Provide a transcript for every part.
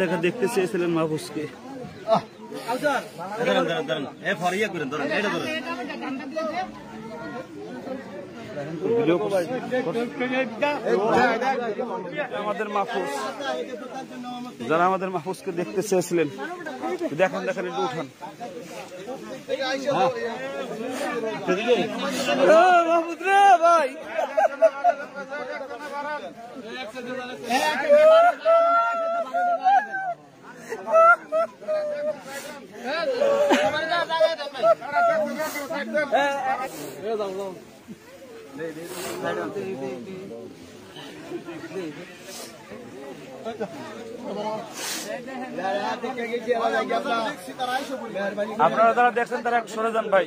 দেখা দেখতে চেয়েছিলেন মাহফুজকে। ভিডিও আমাদের মাহফুজ। যারা আমাদের মাহফুজকে দেখতে চেয়েছিলেন দেখেন দেখেন একটু উঠান। মাহফুজ রে ভাই। আপনারা যারা দেখছেন তারা সরে যান ভাই।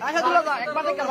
আচ্ছা দুলা একবার দেখা।